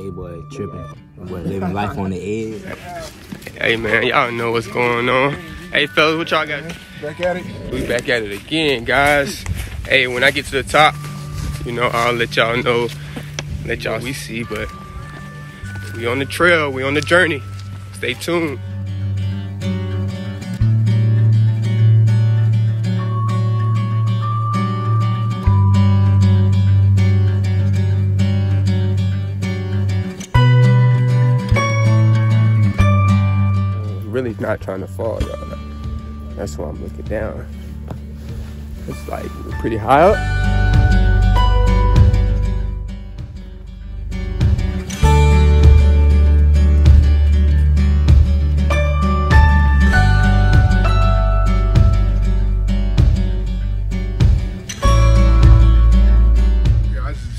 Hey boy, tripping. Boy, living life on the edge. Hey man, y'all know what's going on. Hey fellas, what y'all got? Back at it. We back at it again, guys. Hey, when I get to the top, you know, I'll let y'all know, let y'all we see, but we on the trail, we on the journey. Stay tuned. Really not trying to fall, y'all. That's why I'm looking down. It's like pretty high up.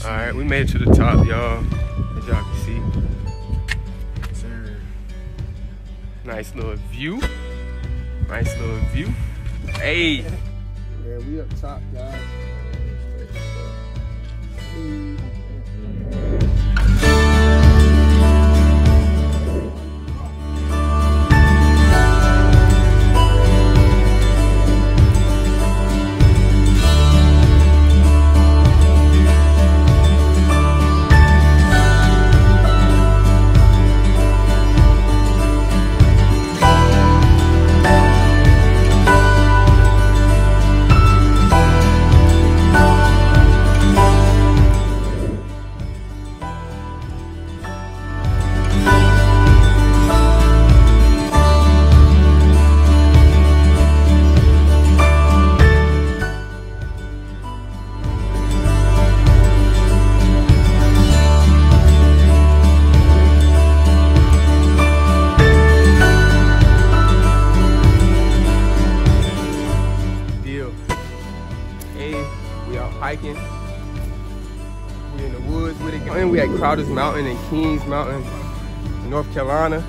All right, we made it to the top, y'all. Nice little view. Nice little view. Hey, Yeah, we up top, guys. Hiking. We in the woods with it. And we at Crowders Mountain and Kings Mountain, North Carolina.